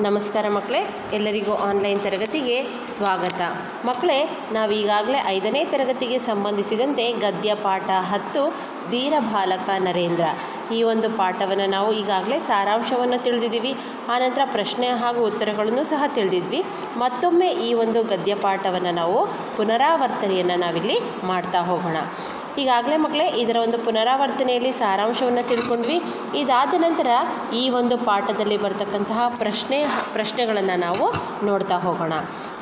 ನಮಸ್ಕಾರ ಮಕ್ಕಳೇ ಎಲ್ಲರಿಗೂ ಆನ್ಲೈನ್ ತರಗತಿಗೆ ಸ್ವಾಗತ. ಮಕ್ಕಳೇ ನಾವೀಗಾಗಲೇ ಐದನೇ ತರಗತಿಗೆ ಸಂಬಂಧಿಸಿದಂತೆ ಗದ್ಯ ಪಾಠ ಹತ್ತು ಧೀರ ಬಾಲಕ ನರೇಂದ್ರ. ಈ ಒಂದು ಪಾಠವನ್ನು ನಾವು ಈಗಾಗಲೇ ಸಾರಾಂಶವನ್ನು ತಿಳಿದಿದ್ದೀವಿ. ಆನಂತರ ಪ್ರಶ್ನೆ ಹಾಗೂ ಉತ್ತರಗಳನ್ನು ಸಹ ತಿಳಿದಿದ್ವಿ. ಮತ್ತೊಮ್ಮೆ ಈ ಒಂದು ಗದ್ಯ ಪಾಠವನ್ನು ನಾವು ಪುನರಾವರ್ತನೆಯನ್ನು ನಾವಿಲ್ಲಿ ಮಾಡ್ತಾ ಹೋಗೋಣ. ಈಗಾಗಲೇ ಮಕ್ಕಳೇ, ಇದರ ಒಂದು ಪುನರಾವರ್ತನೆಯಲ್ಲಿ ಸಾರಾಂಶವನ್ನು ತಿಳ್ಕೊಂಡ್ವಿ. ಇದಾದ ನಂತರ ಈ ಒಂದು ಪಾಠದಲ್ಲಿ ಬರ್ತಕ್ಕಂತಹ ಪ್ರಶ್ನೆ, ಪ್ರಶ್ನೆಗಳನ್ನು ನಾವು ನೋಡ್ತಾ ಹೋಗೋಣ.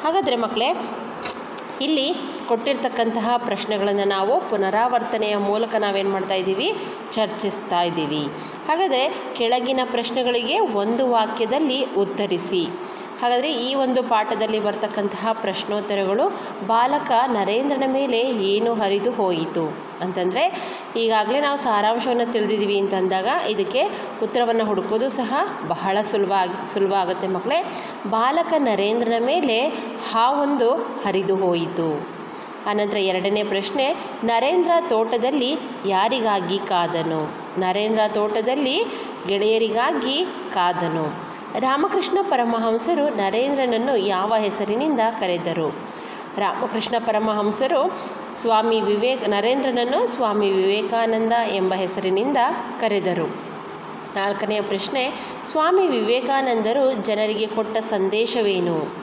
ಹಾಗಾದರೆ ಮಕ್ಕಳೇ ಇಲ್ಲಿ ಕೊಟ್ಟಿರ್ತಕ್ಕಂತಹ ಪ್ರಶ್ನೆಗಳನ್ನು ನಾವು ಪುನರಾವರ್ತನೆಯ ಮೂಲಕ ನಾವೇನು ಮಾಡ್ತಾ ಇದ್ದೀವಿ? ಚರ್ಚಿಸ್ತಾ ಇದ್ದೀವಿ. ಹಾಗಾದರೆ ಕೆಳಗಿನ ಪ್ರಶ್ನೆಗಳಿಗೆ ಒಂದು ವಾಕ್ಯದಲ್ಲಿ ಉತ್ತರಿಸಿ. ಹಾಗಾದರೆ ಈ ಒಂದು ಪಾಠದಲ್ಲಿ ಬರ್ತಕ್ಕಂತಹ ಪ್ರಶ್ನೋತ್ತರಗಳು, ಬಾಲಕ ನರೇಂದ್ರನ ಮೇಲೆ ಏನು ಹರಿದು ಹೋಯಿತು? ಅಂತಂದರೆ, ಈಗಾಗಲೇ ನಾವು ಸಾರಾಂಶವನ್ನು ತಿಳಿದಿದ್ದೀವಿ ಅಂತಂದಾಗ ಇದಕ್ಕೆ ಉತ್ತರವನ್ನು ಹುಡುಕೋದು ಸಹ ಬಹಳ ಸುಲಭ ಸುಲಭ ಆಗುತ್ತೆ ಮಕ್ಕಳೇ ಬಾಲಕ ನರೇಂದ್ರನ ಮೇಲೆ ಹಾವೊಂದು ಹರಿದು ಹೋಯಿತು. ಆನಂತರ ಎರಡನೇ ಪ್ರಶ್ನೆ, ನರೇಂದ್ರ ತೋಟದಲ್ಲಿ ಯಾರಿಗಾಗಿ ಕಾದನು? ನರೇಂದ್ರ ತೋಟದಲ್ಲಿ ಗೆಳೆಯರಿಗಾಗಿ ಕಾದನು? ರಾಮಕೃಷ್ಣ ಪರಮಹಂಸರು ನರೇಂದ್ರನನ್ನು ಯಾವ ಹೆಸರಿನಿಂದ ಕರೆದರು? ರಾಮಕೃಷ್ಣ ಪರಮಹಂಸರು ಸ್ವಾಮಿ ವಿವೇಕ್, ನರೇಂದ್ರನನ್ನು ಸ್ವಾಮಿ ವಿವೇಕಾನಂದ ಎಂಬ ಹೆಸರಿನಿಂದ ಕರೆದರು. ನಾಲ್ಕನೆಯ ಪ್ರಶ್ನೆ, ಸ್ವಾಮಿ ವಿವೇಕಾನಂದರು ಜನರಿಗೆ ಕೊಟ್ಟ ಸಂದೇಶವೇನು?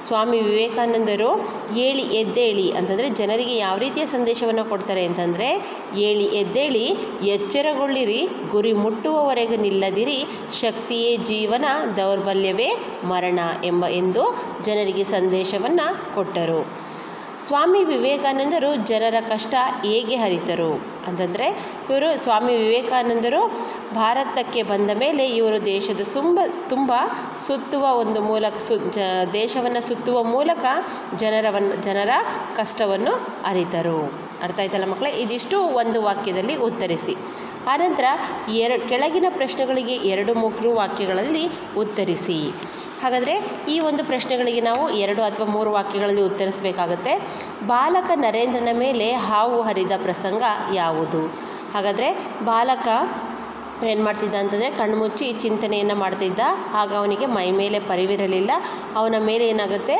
ಸ್ವಾಮಿ ವಿವೇಕಾನಂದರು ಏಳಿ ಎದ್ದೇಳಿ ಅಂತಂದರೆ ಜನರಿಗೆ ಯಾವ ರೀತಿಯ ಸಂದೇಶವನ್ನು ಕೊಡ್ತಾರೆ ಅಂತಂದರೆ, ಏಳಿ ಎದ್ದೇಳಿ, ಎಚ್ಚರಗೊಳ್ಳಿರಿ, ಗುರಿ ಮುಟ್ಟುವವರೆಗೂ ನಿಲ್ಲದಿರಿ, ಶಕ್ತಿಯೇ ಜೀವನ, ದೌರ್ಬಲ್ಯವೇ ಮರಣ ಎಂಬ ಎಂದು ಜನರಿಗೆ ಸಂದೇಶವನ್ನು ಕೊಟ್ಟರು. ಸ್ವಾಮಿ ವಿವೇಕಾನಂದರು ಜನರ ಕಷ್ಟ ಹೇಗೆ ಹರಿತರು ಅಂತಂದರೆ, ಇವರು ಸ್ವಾಮಿ ವಿವೇಕಾನಂದರು ಭಾರತಕ್ಕೆ ಬಂದ ಮೇಲೆ ಇವರು ದೇಶದ ಸುಂಬ, ತುಂಬ ಸುತ್ತುವ ಒಂದು ಮೂಲಕ, ಸು, ಜ, ದೇಶವನ್ನು ಸುತ್ತುವ ಮೂಲಕ ಜನರವನ್ನು, ಜನರ ಕಷ್ಟವನ್ನು ಅರಿತರು. ಅರ್ಥ ಆಯ್ತಲ್ಲ ಮಕ್ಕಳೇ? ಇದಿಷ್ಟು ಒಂದು ವಾಕ್ಯದಲ್ಲಿ ಉತ್ತರಿಸಿ. ಆನಂತರ ಎರ, ಕೆಳಗಿನ ಪ್ರಶ್ನೆಗಳಿಗೆ ಎರಡು ಮೂರು ವಾಕ್ಯಗಳಲ್ಲಿ ಉತ್ತರಿಸಿ. ಹಾಗಾದರೆ ಈ ಒಂದು ಪ್ರಶ್ನೆಗಳಿಗೆ ನಾವು ಎರಡು ಅಥವಾ ಮೂರು ವಾಕ್ಯಗಳಲ್ಲಿ ಉತ್ತರಿಸಬೇಕಾಗತ್ತೆ. ಬಾಲಕ ನರೇಂದ್ರನ ಮೇಲೆ ಹಾವು ಹರಿದ ಪ್ರಸಂಗ ಯಾವುದು? ಹಾಗಾದರೆ ಬಾಲಕ ಏನು ಮಾಡ್ತಿದ್ದ ಅಂತಂದರೆ ಕಣ್ಮುಚ್ಚಿ ಚಿಂತನೆಯನ್ನು ಮಾಡ್ತಿದ್ದ. ಆಗ ಅವನಿಗೆ ಮೈ ಮೇಲೆ ಪರಿವಿರಲಿಲ್ಲ. ಅವನ ಮೇಲೆ ಏನಾಗುತ್ತೆ?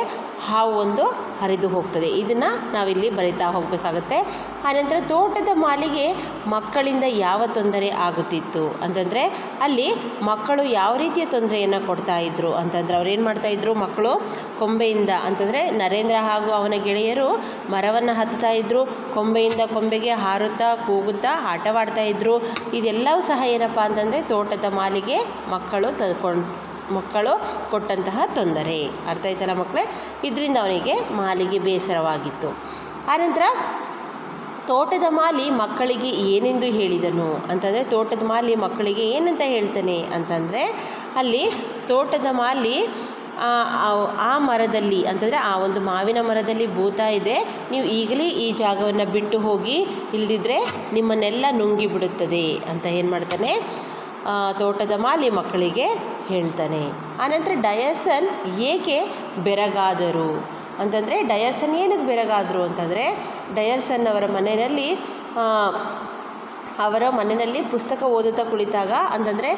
ಹಾವು ಒಂದು ಹರಿದು ಹೋಗ್ತದೆ. ಇದನ್ನು ನಾವಿಲ್ಲಿ ಬರಿತಾ ಹೋಗಬೇಕಾಗತ್ತೆ. ಆನಂತರ ತೋಟದ ಮಾಲಿಗೆ ಮಕ್ಕಳಿಂದ ಯಾವ ತೊಂದರೆ ಆಗುತ್ತಿತ್ತು ಅಂತಂದರೆ, ಅಲ್ಲಿ ಮಕ್ಕಳು ಯಾವ ರೀತಿಯ ತೊಂದರೆಯನ್ನು ಕೊಡ್ತಾ ಇದ್ರು ಅಂತಂದ್ರೆ ಅವ್ರು ಏನು ಮಾಡ್ತಾಯಿದ್ರು ಮಕ್ಕಳು ಕೊಂಬೆಯಿಂದ ಅಂತಂದರೆ ನರೇಂದ್ರ ಹಾಗೂ ಅವನ ಗೆಳೆಯರು ಮರವನ್ನು ಹತ್ತುತ್ತಾ ಇದ್ದರು ಕೊಂಬೆಯಿಂದ ಕೊಂಬೆಗೆ ಹಾರುತ್ತಾ ಕೂಗುತ್ತಾ ಆಟವಾಡ್ತಾ ಇದ್ದರು ಇದೆಲ್ಲವೂ ಸಹ ಏನಪ್ಪ ಅಂತಂದರೆ ತೋಟದ ಮಾಲಿಗೆ ಮಕ್ಕಳು ತಕೊಂಡು ಮಕ್ಕಳು ಕೊಟ್ಟಂತಹ ತೊಂದರೆ. ಅರ್ಥ ಆಯ್ತಲ್ಲ ಮಕ್ಕಳೇ ಇದರಿಂದ ಅವನಿಗೆ ಮಾಲಿಗೆ ಬೇಸರವಾಗಿತ್ತು. ಆನಂತರ ತೋಟದ ಮಾಲಿ ಮಕ್ಕಳಿಗೆ ಏನೆಂದು ಹೇಳಿದನು? ಅಂತಂದರೆ ತೋಟದ ಮಾಲಿ ಮಕ್ಕಳಿಗೆ ಏನಂತ ಹೇಳ್ತಾನೆ ಅಂತಂದರೆ ಅಲ್ಲಿ ತೋಟದ ಮಾಲಿ ಆ ಮರದಲ್ಲಿ, ಅಂತಂದರೆ ಆ ಒಂದು ಮಾವಿನ ಮರದಲ್ಲಿ ಭೂತ ಇದೆ. ನೀವು ಈಗಲೇ ಈ ಜಾಗವನ್ನು ಬಿಟ್ಟು ಹೋಗಿ ಇಲ್ಲದಿದ್ದರೆ ನಿಮ್ಮನ್ನೆಲ್ಲ ನುಂಗಿ ಬಿಡುತ್ತದೆ ಅಂತ ಏನು ಮಾಡ್ತಾನೆ? ತೋಟದ ಮಾಲಿ ಮಕ್ಕಳಿಗೆ ಹೇಳ್ತಾನೆ. ಆನಂತರ ಡಯಸನ್ ಏಕೆ ಬೆರಗಾದರು? ಅಂತಂದರೆ ಡಯರ್ಸನ್ ಏನಕ್ಕೆ ಬೆರಗಾದರು ಅಂತಂದರೆ ಡಯರ್ಸನ್ ಅವರ ಮನೆಯಲ್ಲಿ ಅವರ ಮನೆಯಲ್ಲಿ ಪುಸ್ತಕ ಓದುತ್ತಾ ಕುಳಿತಾಗ ಅಂತಂದರೆ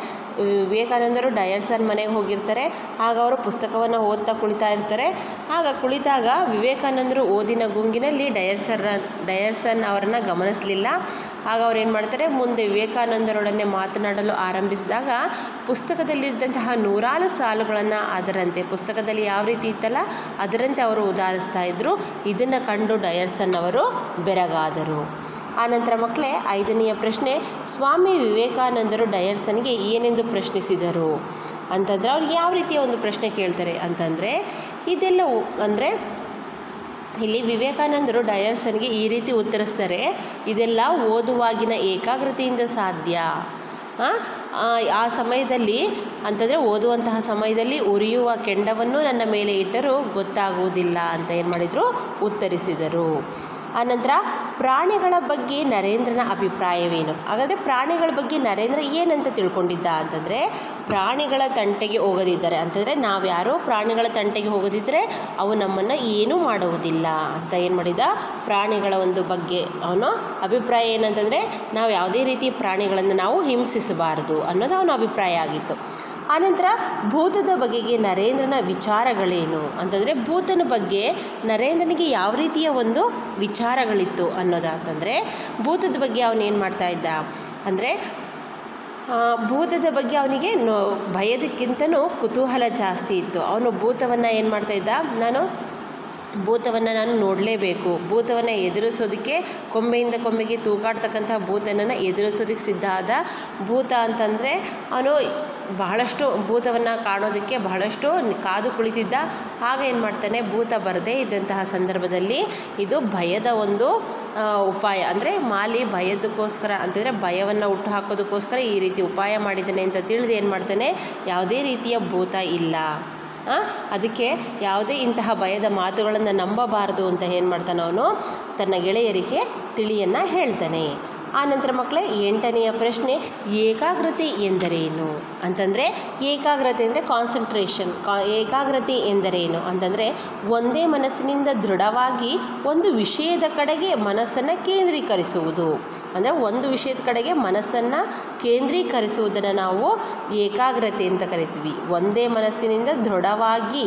ವಿವೇಕಾನಂದರು ಡಯರ್ಸನ್ ಮನೆಗೆ ಹೋಗಿರ್ತಾರೆ. ಆಗ ಅವರು ಪುಸ್ತಕವನ್ನು ಓದ್ತಾ ಕುಳಿತಾ ಇರ್ತಾರೆ. ಆಗ ಕುಳಿತಾಗ ವಿವೇಕಾನಂದರು ಓದಿನ ಗುಂಗಿನಲ್ಲಿ ಡಯರ್ಸರ್ ಡಯರ್ಸನ್ ಅವರನ್ನು ಗಮನಿಸಲಿಲ್ಲ. ಆಗ ಅವ್ರು ಏನು ಮಾಡ್ತಾರೆ, ಮುಂದೆ ವಿವೇಕಾನಂದರೊಡನೆ ಮಾತನಾಡಲು ಆರಂಭಿಸಿದಾಗ, ಪುಸ್ತಕದಲ್ಲಿದ್ದಂತಹ ನೂರಾರು ಸಾಲುಗಳನ್ನು ಅದರಂತೆ, ಪುಸ್ತಕದಲ್ಲಿ ಯಾವ ರೀತಿ ಇತ್ತಲ್ಲ, ಅದರಂತೆ ಅವರು ಉದಾಹರಿಸ್ತಾ ಇದ್ದರು ಇದನ್ನು ಕಂಡು ಡಯರ್ಸನ್ ಅವರು ಬೆರಗಾದರು. ಆನಂತರ ಮಕ್ಕಳೇ, ಐದನೆಯ ಪ್ರಶ್ನೆ, ಸ್ವಾಮಿ ವಿವೇಕಾನಂದರು ಡಯರ್ಸನ್ಗೆ ಏನೆಂದು ಪ್ರಶ್ನಿಸಿದರು? ಅಂತಂದರೆ ಅವ್ರು ಯಾವ ರೀತಿಯ ಒಂದು ಪ್ರಶ್ನೆ ಕೇಳ್ತಾರೆ ಅಂತಂದರೆ ಇದೆಲ್ಲ ಅಂದರೆ ಇಲ್ಲಿ ವಿವೇಕಾನಂದರು ಡಯರ್ಸನ್ಗೆ ಈ ರೀತಿ ಉತ್ತರಿಸ್ತಾರೆ, ಇದೆಲ್ಲ ಓದುವಾಗಿನ ಏಕಾಗ್ರತೆಯಿಂದ ಸಾಧ್ಯ. ಆ ಸಮಯದಲ್ಲಿ ಅಂತಂದರೆ ಓದುವಂತಹ ಸಮಯದಲ್ಲಿ ಉರಿಯುವ ಕೆಂಡವನ್ನು ನನ್ನ ಮೇಲೆ ಇಟ್ಟರೂ ಗೊತ್ತಾಗುವುದಿಲ್ಲ ಅಂತ ಏನು ಮಾಡಿದರು? ಉತ್ತರಿಸಿದರು. ಆನಂತರ ಪ್ರಾಣಿಗಳ ಬಗ್ಗೆ ನರೇಂದ್ರನ ಅಭಿಪ್ರಾಯವೇನು? ಹಾಗಾದರೆ ಪ್ರಾಣಿಗಳ ಬಗ್ಗೆ ನರೇಂದ್ರ ಏನಂತ ತಿಳ್ಕೊಂಡಿದ್ದ ಅಂತಂದರೆ, ಪ್ರಾಣಿಗಳ ತಂಟೆಗೆ ಹೋಗದಿದ್ದರೆ, ಅಂತಂದರೆ ನಾವು ಯಾರೋ ಪ್ರಾಣಿಗಳ ತಂಟೆಗೆ ಹೋಗದಿದ್ದರೆ ಅವು ನಮ್ಮನ್ನು ಏನೂ ಮಾಡುವುದಿಲ್ಲ ಅಂತ ಏನು ಮಾಡಿದ? ಪ್ರಾಣಿಗಳ ಒಂದು ಬಗ್ಗೆ ಅವನ ಅಭಿಪ್ರಾಯ ಏನಂತಂದರೆ, ನಾವು ಯಾವುದೇ ರೀತಿಯ ಪ್ರಾಣಿಗಳನ್ನು ನಾವು ಹಿಂಸಿಸಬಾರದು ಅನ್ನೋದು ಅವನ ಅಭಿಪ್ರಾಯ ಆಗಿತ್ತು. ಆನಂತರ ಭೂತದ ಬಗೆಗೆ ನರೇಂದ್ರನ ವಿಚಾರಗಳೇನು? ಅಂತಂದರೆ ಭೂತನ ಬಗ್ಗೆ ನರೇಂದ್ರನಿಗೆ ಯಾವ ರೀತಿಯ ಒಂದು ವಿಚಾರಗಳಿತ್ತು ಅನ್ನೋದಾತಂದರೆ ಭೂತದ ಬಗ್ಗೆ ಅವನು ಏನು ಮಾಡ್ತಾ ಇದ್ದ? ಅಂದರೆ ಭೂತದ ಬಗ್ಗೆ ಅವನಿಗೆ ನೋ, ಭಯದಕ್ಕಿಂತನೂ ಕುತೂಹಲ ಜಾಸ್ತಿ ಇತ್ತು. ಅವನು ಭೂತವನ್ನು ಏನು ಮಾಡ್ತಾ ಇದ್ದ? ನಾನು ಭೂತವನ್ನು ನಾನು ನೋಡಲೇಬೇಕು. ಭೂತವನ್ನು ಎದುರಿಸೋದಕ್ಕೆ ಕೊಂಬೆಯಿಂದ ಕೊಂಬೆಗೆ ತೂಗಾಡ್ತಕ್ಕಂಥ ಭೂತನನ್ನು ಎದುರಿಸೋದಕ್ಕೆ ಸಿದ್ಧ ಆದ ಭೂತ ಅಂತಂದರೆ ಅವನು ಬಹಳಷ್ಟು ಭೂತವನ್ನು ಕಾಣೋದಕ್ಕೆ ಬಹಳಷ್ಟು ಕಾದು ಕುಳಿತಿದ್ದ. ಆಗ ಏನು ಮಾಡ್ತಾನೆ? ಭೂತ ಬರದೇ ಇದ್ದಂತಹ ಸಂದರ್ಭದಲ್ಲಿ ಇದು ಭಯದ ಒಂದು ಉಪಾಯ. ಅಂದರೆ ಮಾಲಿ ಭಯದಕ್ಕೋಸ್ಕರ ಅಂತಂದರೆ ಭಯವನ್ನು ಹುಟ್ಟು ಹಾಕೋದಕ್ಕೋಸ್ಕರ ಈ ರೀತಿ ಉಪಾಯ ಮಾಡಿದ್ದಾನೆ ಅಂತ ತಿಳಿದು ಏನು ಮಾಡ್ತಾನೆ? ಯಾವುದೇ ರೀತಿಯ ಭೂತ ಇಲ್ಲ. ಅದಕ್ಕೆ ಯಾವುದೇ ಇಂತಹ ಭಯದ ಮಾತುಗಳನ್ನು ನಂಬಬಾರದು ಅಂತ ಏನು ಮಾಡ್ತಾನೆ ಅವನು? ತನ್ನ ಗೆಳೆಯರಿಗೆ ತಿಳಿಯನ್ನು ಹೇಳ್ತಾನೆ. ಆನಂತರ ಮಕ್ಕಳೇ, ಎಂಟನೆಯ ಪ್ರಶ್ನೆ, ಏಕಾಗ್ರತೆ ಎಂದರೇನು? ಅಂತಂದರೆ, ಏಕಾಗ್ರತೆ ಅಂದರೆ ಕಾನ್ಸಂಟ್ರೇಷನ್ ಕಾ, ಏಕಾಗ್ರತೆ ಎಂದರೇನು? ಅಂತಂದರೆ, ಒಂದೇ ಮನಸ್ಸಿನಿಂದ ದೃಢವಾಗಿ ಒಂದು ವಿಷಯದ ಕಡೆಗೆ ಮನಸ್ಸನ್ನು ಕೇಂದ್ರೀಕರಿಸುವುದು. ಅಂದರೆ, ಒಂದು ವಿಷಯದ ಕಡೆಗೆ ಮನಸ್ಸನ್ನು ಕೇಂದ್ರೀಕರಿಸುವುದನ್ನು ನಾವು ಏಕಾಗ್ರತೆ ಅಂತ ಕರಿತೀವಿ. ಒಂದೇ ಮನಸ್ಸಿನಿಂದ ದೃಢವಾಗಿ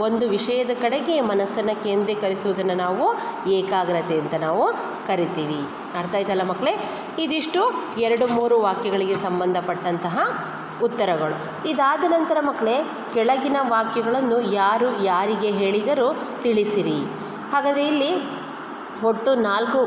ಒಂದು ವಿಷಯದ ಕಡೆಗೆ ಮನಸ್ಸನ್ನು ಕೇಂದ್ರೀಕರಿಸುವುದನ್ನು ನಾವು ಏಕಾಗ್ರತೆ ಅಂತ ನಾವು ಕರಿತೀವಿ. ಅರ್ಥ ಆಯ್ತಲ್ಲ ಮಕ್ಕಳೇ? ಇದಿಷ್ಟು ಎರಡು ಮೂರು ವಾಕ್ಯಗಳಿಗೆ ಸಂಬಂಧಪಟ್ಟಂತಹ ಉತ್ತರಗಳು. ಇದಾದ ನಂತರ ಮಕ್ಕಳೇ, ಕೆಳಗಿನ ವಾಕ್ಯಗಳನ್ನು ಯಾರು ಯಾರಿಗೆ ಹೇಳಿದರೂ ತಿಳಿಸಿರಿ. ಹಾಗಾದರೆ ಇಲ್ಲಿ ಒಟ್ಟು ನಾಲ್ಕು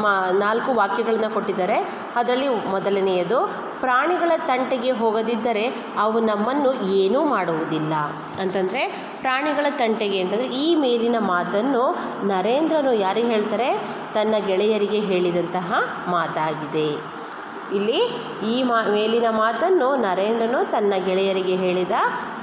ಮಾ, ನಾಲ್ಕು ವಾಕ್ಯಗಳನ್ನು ಕೊಟ್ಟಿದ್ದಾರೆ. ಅದರಲ್ಲಿ ಮೊದಲನೆಯದು ಪ್ರಾಣಿಗಳ ತಂಟೆಗೆ ಹೋಗದಿದ್ದರೆ ಅವು ನಮ್ಮನ್ನು ಏನೂ ಮಾಡುವುದಿಲ್ಲ. ಅಂತಂದರೆ, ಪ್ರಾಣಿಗಳ ತಂಟೆಗೆ ಅಂತಂದರೆ ಈ ಮೇಲಿನ ಮಾತನ್ನು ನರೇಂದ್ರನು ಯಾರಿಗೆ ಹೇಳ್ತಾರೆ? ತನ್ನ ಗೆಳೆಯರಿಗೆ ಹೇಳಿದಂತಹ ಮಾತಾಗಿದೆ. ಇಲ್ಲಿ ಈ ಮಾ, ಮೇಲಿನ ಮಾತನ್ನು ನರೇಂದ್ರನು ತನ್ನ ಗೆಳೆಯರಿಗೆ ಹೇಳಿದ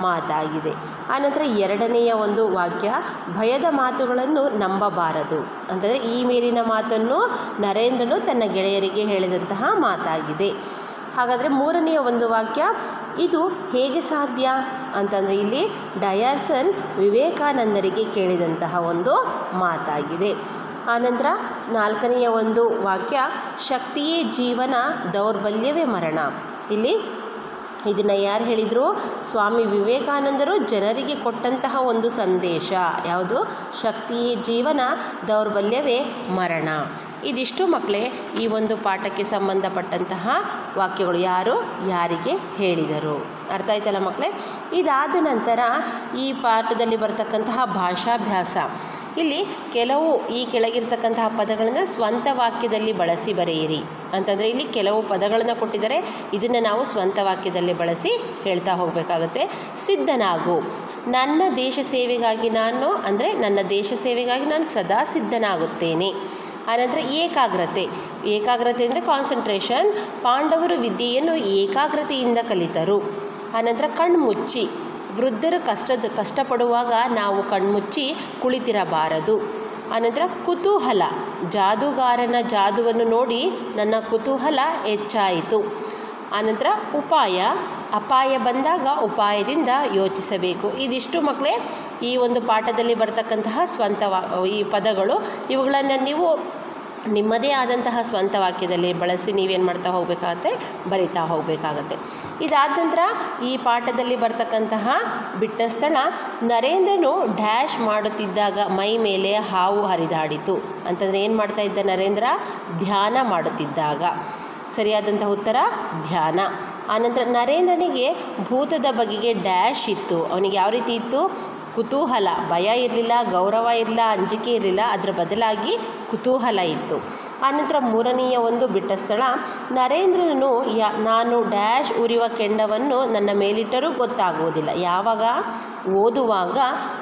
ಮಾತಾಗಿದೆ. ಆನಂತರ ಎರಡನೆಯ ಒಂದು ವಾಕ್ಯ, ಭಯದ ಮಾತುಗಳನ್ನು ನಂಬಬಾರದು. ಅಂತಂದರೆ ಈ ಮೇಲಿನ ಮಾತನ್ನು ನರೇಂದ್ರನು ತನ್ನ ಗೆಳೆಯರಿಗೆ ಹೇಳಿದಂತಹ ಮಾತಾಗಿದೆ. ಹಾಗಾದರೆ ಮೂರನೆಯ ಒಂದು ವಾಕ್ಯ, ಇದು ಹೇಗೆ ಸಾಧ್ಯ? ಅಂತಂದರೆ ಇಲ್ಲಿ ಡಯರ್ಸನ್ ವಿವೇಕಾನಂದರಿಗೆ ಕೇಳಿದಂತಹ ಒಂದು ಮಾತಾಗಿದೆ. ಆನಂತರ ನಾಲ್ಕನೆಯ ಒಂದು ವಾಕ್ಯ, ಶಕ್ತಿಯೇ ಜೀವನ, ದೌರ್ಬಲ್ಯವೇ ಮರಣ. ಇಲ್ಲಿ ಇದನ್ನು ಯಾರು ಹೇಳಿದರು? ಸ್ವಾಮಿ ವಿವೇಕಾನಂದರು ಜನರಿಗೆ ಕೊಟ್ಟಂತಹ ಒಂದು ಸಂದೇಶ. ಯಾವುದು? ಶಕ್ತಿಯೇ ಜೀವನ, ದೌರ್ಬಲ್ಯವೇ ಮರಣ. ಇದಿಷ್ಟು ಮಕ್ಕಳೇ, ಈ ಒಂದು ಪಾಠಕ್ಕೆ ಸಂಬಂಧಪಟ್ಟಂತಹ ವಾಕ್ಯಗಳು ಯಾರು? ಯಾರಿಗೆ ಹೇಳಿದರು. ಅರ್ಥ ಆಯ್ತಲ್ಲ ಮಕ್ಕಳೇ? ಇದಾದ ನಂತರ ಈ ಪಾಠದಲ್ಲಿ ಬರ್ತಕ್ಕಂತಹ ಭಾಷಾಭ್ಯಾಸ. ಇಲ್ಲಿ ಕೆಲವು ಈ ಕೆಳಗಿರ್ತಕ್ಕಂತಹ ಪದಗಳನ್ನು ಸ್ವಂತ ವಾಕ್ಯದಲ್ಲಿ ಬಳಸಿ ಬರೆಯಿರಿ. ಅಂತಂದರೆ ಇಲ್ಲಿ ಕೆಲವು ಪದಗಳನ್ನು ಕೊಟ್ಟಿದ್ದಾರೆ, ಇದನ್ನು ನಾವು ಸ್ವಂತ ವಾಕ್ಯದಲ್ಲಿ ಬಳಸಿ ಹೇಳ್ತಾ ಹೋಗಬೇಕಾಗುತ್ತೆ. ಸಿದ್ಧನಾಗು. ನನ್ನ ದೇಶ ಸೇವೆಗಾಗಿ ನಾನು, ಅಂದರೆ ನನ್ನ ದೇಶ ಸೇವೆಗಾಗಿ ನಾನು ಸದಾ ಸಿದ್ಧನಾಗುತ್ತೇನೆ. ಆನಂತರ ಏಕಾಗ್ರತೆ. ಏಕಾಗ್ರತೆ ಅಂದರೆ ಕಾನ್ಸಂಟ್ರೇಷನ್ ಪಾಂಡವರು ವಿದ್ಯೆಯನ್ನು ಏಕಾಗ್ರತೆಯಿಂದ ಕಲಿತರು. ಆನಂತರ ಕಣ್ಮುಚ್ಚಿ. ವೃದ್ಧರು ಕಷ್ಟದ, ಕಷ್ಟಪಡುವಾಗ ನಾವು ಕಣ್ಮುಚ್ಚಿ ಕುಳಿತಿರಬಾರದು. ಆನಂತರ ಕುತೂಹಲ. ಜಾದೂಗಾರನ ಜಾದುವನ್ನು ನೋಡಿ ನನ್ನ ಕುತೂಹಲ ಹೆಚ್ಚಾಯಿತು. ಆನಂತರ ಉಪಾಯ. ಅಪಾಯ ಬಂದಾಗ ಉಪಾಯದಿಂದ ಯೋಚಿಸಬೇಕು. ಇದಿಷ್ಟು ಮಕ್ಕಳೇ ಈ ಒಂದು ಪಾಠದಲ್ಲಿ ಬರ್ತಕ್ಕಂತಹ ಸ್ವಂತ ಈ ಪದಗಳು, ಇವುಗಳನ್ನು ನೀವು ನಿಮ್ಮದೇ ಆದಂತಹ ಸ್ವಂತ ವಾಕ್ಯದಲ್ಲಿ ಬಳಸಿ ನೀವೇನು ಮಾಡ್ತಾ ಹೋಗಬೇಕಾಗತ್ತೆ? ಬರಿತಾ ಹೋಗಬೇಕಾಗತ್ತೆ. ಇದಾದ ನಂತರ ಈ ಪಾಠದಲ್ಲಿ ಬರ್ತಕ್ಕಂತಹ ಬಿಟ್ಟ ಸ್ಥಳ ನರೇಂದ್ರನು ಡ್ಯಾಶ್ ಮಾಡುತ್ತಿದ್ದಾಗ ಮೈ ಮೇಲೆ ಹಾವು ಹರಿದಾಡಿತು. ಅಂತಂದರೆ ಏನು ಮಾಡ್ತಾ ಇದ್ದ ನರೇಂದ್ರ? ಧ್ಯಾನ ಮಾಡುತ್ತಿದ್ದಾಗ. ಸರಿಯಾದಂಥ ಉತ್ತರ, ಧ್ಯಾನ. ಆನಂತರ ನರೇಂದ್ರನಿಗೆ ಭೂತದ ಬಗೆಗೆ ಡ್ಯಾಶ್ ಇತ್ತು. ಅವನಿಗೆ ಯಾವ ರೀತಿ ಇತ್ತು? ಕುತೂಹಲ, ಭಯ ಇರಲಿಲ್ಲ, ಗೌರವ ಇರಲಿಲ್ಲ, ಅಂಜಿಕೆ ಇರಲಿಲ್ಲ, ಅದರ ಬದಲಾಗಿ ಕುತೂಹಲ ಇತ್ತು. ಆನಂತರ ಮೂರನೆಯ ಒಂದು ಬಿಟ್ಟ ಸ್ಥಳ ನರೇಂದ್ರನು ಯಾ, ನಾನು ಡ್ಯಾಶ್ ಉರಿಯುವ ಕೆಂಡವನ್ನು ನನ್ನ ಮೇಲಿಟ್ಟರೂ ಗೊತ್ತಾಗುವುದಿಲ್ಲ. ಯಾವಾಗ? ಓದುವಾಗ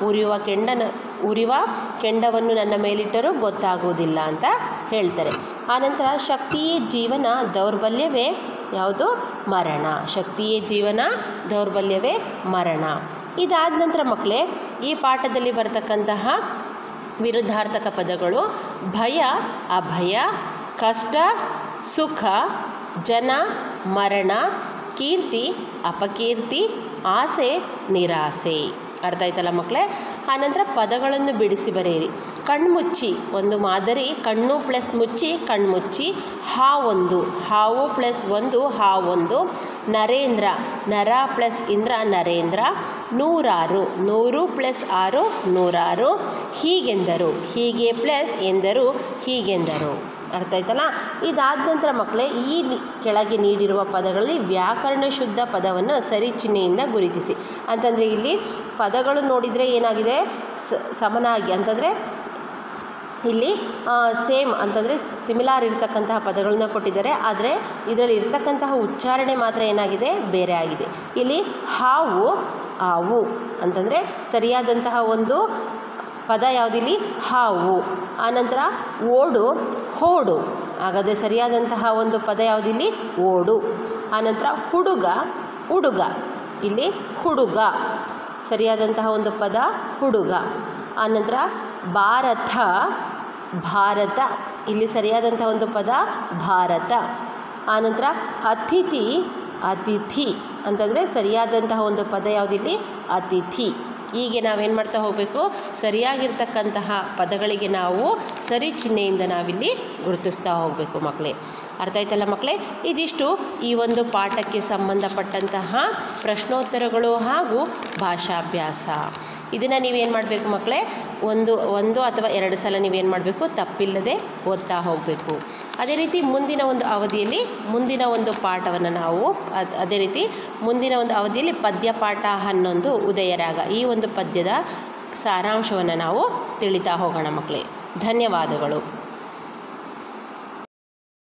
ಉರಿಯುವ ಕೆಂಡನ ಉರಿಯುವ ಕೆಂಡವನ್ನು ನನ್ನ ಮೇಲಿಟ್ಟರೂ ಗೊತ್ತಾಗುವುದಿಲ್ಲ ಅಂತ ಹೇಳ್ತಾರೆ. ಆನಂತರ ಶಕ್ತಿಯೇ ಜೀವನ, ದೌರ್ಬಲ್ಯವೇ ಯಾವುದು? ಮರಣ. ಶಕ್ತಿಯೇ ಜೀವನ, ದೌರ್ಬಲ್ಯವೇ ಮರಣ. ಇದಾದ ನಂತರ ಮಕ್ಕಳೇ, ಈ ಪಾಠದಲ್ಲಿ ಬರತಕ್ಕಂತಹ ವಿರುದ್ಧಾರ್ಥಕ ಪದಗಳು ಭಯ, ಅಭಯ, ಕಷ್ಟ, ಸುಖ, ಜನ, ಮರಣ, ಕೀರ್ತಿ, ಅಪಕೀರ್ತಿ, ಆಸೆ, ನಿರಾಸೆ. ಅರ್ಥ ಆಯ್ತಲ್ಲ ಮಕ್ಕಳೇ? ಆನಂತರ ಪದಗಳನ್ನು ಬಿಡಿಸಿ ಬರೆಯಿರಿ. ಕಣ್ಮುಚ್ಚಿ ಒಂದು ಮಾದರಿ, ಕಣ್ಣು ಪ್ಲಸ್ ಮುಚ್ಚಿ ಕಣ್ಮುಚ್ಚಿ ಹಾ ಒಂದು, ಹಾವು ಪ್ಲಸ್ ಒಂದು, ಹಾ ಒಂದು, ನರೇಂದ್ರ, ನರ ಪ್ಲಸ್ ಇಂದ್ರ, ನರೇಂದ್ರ, ನೂರಾರು, ನೂರು ಪ್ಲಸ್ ಆರು, ನೂರಾರು, ಹೀಗೆಂದರು, ಹೀಗೆ ಪ್ಲಸ್ ಎಂದರು, ಹೀಗೆಂದರು. ಅರ್ಥ ಆಯ್ತಲ್ಲ ಇದಾದ ನಂತರ ಮಕ್ಕಳೇ, ಈ ಕೆಳಗೆ ನೀಡಿರುವ ಪದಗಳಲ್ಲಿ ವ್ಯಾಕರಣ ಶುದ್ಧ ಪದವನ್ನು ಸರಿ ಚಿಹ್ನೆಯಿಂದ ಗುರುತಿಸಿ. ಅಂತಂದರೆ ಇಲ್ಲಿ ಪದಗಳು ನೋಡಿದರೆ ಏನಾಗಿದೆ? ಸಮನಾಗಿ ಅಂತಂದರೆ ಇಲ್ಲಿ ಸೇಮ್ ಅಂತಂದರೆ ಸಿಮಿಲಾರ್ ಇರ್ತಕ್ಕಂತಹ ಪದಗಳನ್ನ ಕೊಟ್ಟಿದ್ದಾರೆ. ಆದರೆ ಇದರಲ್ಲಿ ಇರ್ತಕ್ಕಂತಹ ಉಚ್ಚಾರಣೆ ಮಾತ್ರ ಏನಾಗಿದೆ? ಬೇರೆ ಆಗಿದೆ. ಇಲ್ಲಿ ಹಾವು, ಆವು ಅಂತಂದರೆ ಸರಿಯಾದಂತಹ ಒಂದು ಪದ ಯಾವುದಿಲ್ಲಿ? ಹಾವು. ಆನಂತರ ಓಡು, ಹೋಡು. ಹಾಗಾದರೆ ಸರಿಯಾದಂತಹ ಒಂದು ಪದ ಯಾವುದಿಲ್ಲಿ? ಓಡು. ಆನಂತರ ಹುಡುಗ ಹುಡುಗ. ಇಲ್ಲಿ ಹುಡುಗ. ಸರಿಯಾದಂತಹ ಒಂದು ಪದ ಹುಡುಗ. ಆನಂತರ ಭಾರತ ಭಾರತ. ಇಲ್ಲಿ ಸರಿಯಾದಂಥ ಒಂದು ಪದ ಭಾರತ. ಆನಂತರ ಅತಿಥಿ ಅತಿಥಿ. ಅಂತಂದರೆ ಸರಿಯಾದಂತಹ ಒಂದು ಪದ ಯಾವುದಿಲ್ಲಿ? ಅತಿಥಿ. ಹೀಗೆ ನಾವೇನು ಮಾಡ್ತಾ ಹೋಗಬೇಕು? ಸರಿಯಾಗಿರ್ತಕ್ಕಂತಹ ಪದಗಳಿಗೆ ನಾವು ಸರಿ ಚಿಹ್ನೆಯಿಂದ ನಾವಿಲ್ಲಿ ಗುರುತಿಸ್ತಾ ಹೋಗಬೇಕು ಮಕ್ಕಳೇ ಅರ್ಥ ಆಯ್ತಲ್ಲ ಮಕ್ಕಳೇ ಇದಿಷ್ಟು ಈ ಒಂದು ಪಾಠಕ್ಕೆ ಸಂಬಂಧಪಟ್ಟಂತಹ ಪ್ರಶ್ನೋತ್ತರಗಳು ಹಾಗೂ ಭಾಷಾಭ್ಯಾಸ. ಇದನ್ನು ನೀವೇನು ಮಾಡಬೇಕು ಮಕ್ಕಳೇ ಒಂದು ಒಂದು ಅಥವಾ ಎರಡು ಸಲ ನೀವೇನು ಮಾಡಬೇಕು? ತಪ್ಪಿಲ್ಲದೆ ಓದ್ತಾ ಹೋಗಬೇಕು. ಅದೇ ರೀತಿ ಮುಂದಿನ ಒಂದು ಅವಧಿಯಲ್ಲಿ ಮುಂದಿನ ಒಂದು ಪಾಠವನ್ನು ನಾವು ಅದ್ ರೀತಿ ಮುಂದಿನ ಒಂದು ಅವಧಿಯಲ್ಲಿ ಪದ್ಯಪಾಠ ಹನ್ನೊಂದು ಉದಯರಾಗ, ಈ ಒಂದು ಪದ್ಯದ ಸಾರಾಂಶವನ್ನು ನಾವು ತಿಳಿತಾ ಹೋಗೋಣ ಮಕ್ಕಳೇ. ಧನ್ಯವಾದಗಳು.